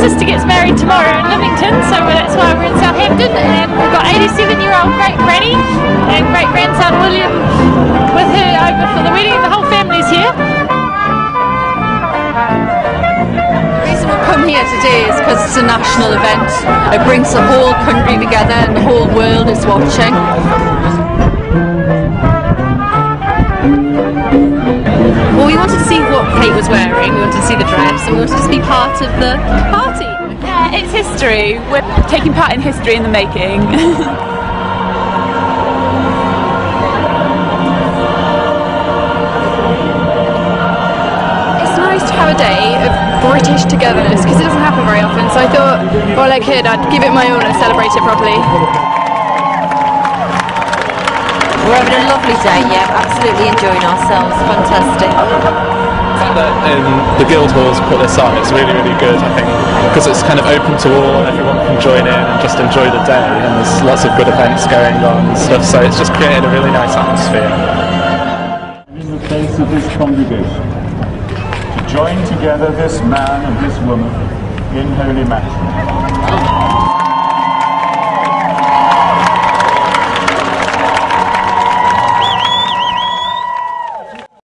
sister gets married tomorrow in Lymington, so that's why we're in Southampton. And we've got 87 year old great granny and great grandson William with her over for the wedding. The whole family's here. The reason we've come here today is because it's a national event. It brings the whole country together and the whole world is watching. What Kate was wearing, we wanted to see the dress, and we wanted to be part of the party. Yeah, it's history. We're taking part in history in the making. It's nice to have a day of British togetherness because it doesn't happen very often. So I thought, while I could, I'd give it my all and celebrate it properly. We're having a lovely day, yeah, absolutely enjoying ourselves. Fantastic. That um, the Guildhalls put this on, it's really, really good, I think, because it's kind of open to all, and everyone can join in and just enjoy the day, and there's lots of good events going on and stuff, so it's just created a really nice atmosphere. in the face of this congregation to join together this man and this woman in holy matrimony.